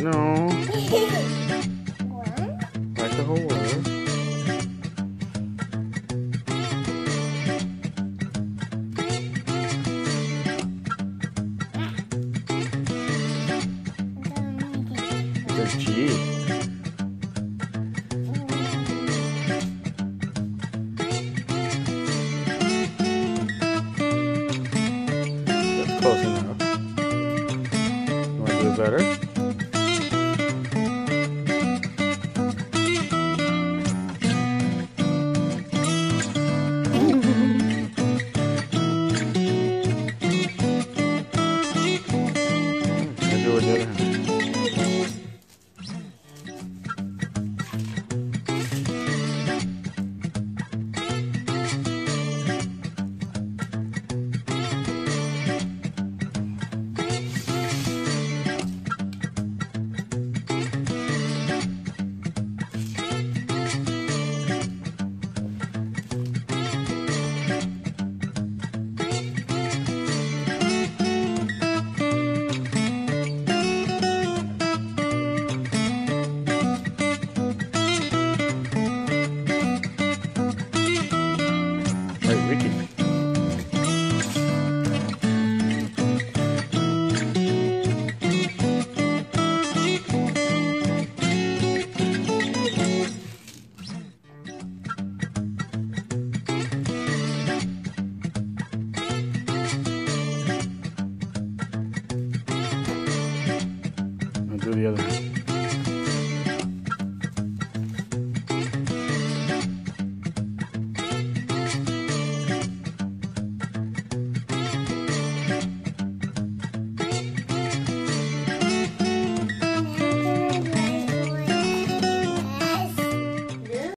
No, One. like the whole world. There's G. That's close enough. You want to do better? 我觉得。through the other.